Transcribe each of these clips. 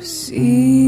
See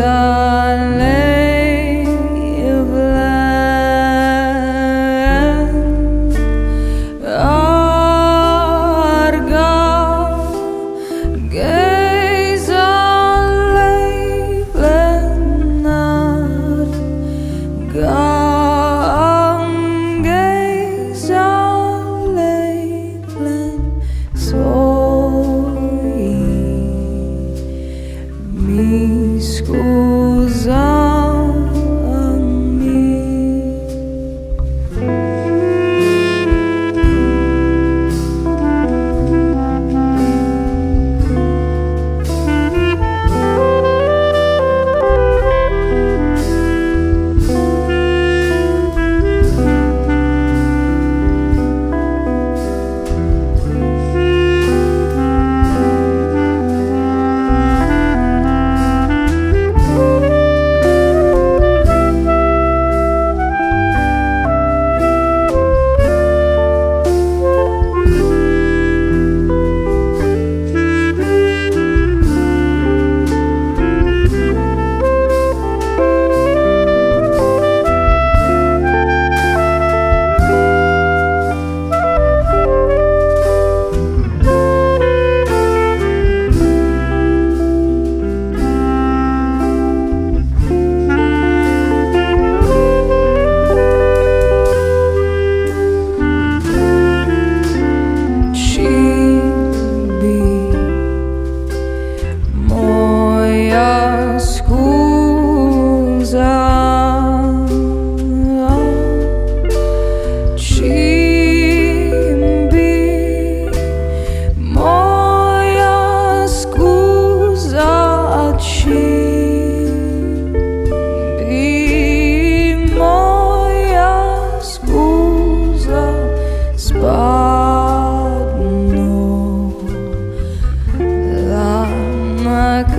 desire. me escusar.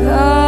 God.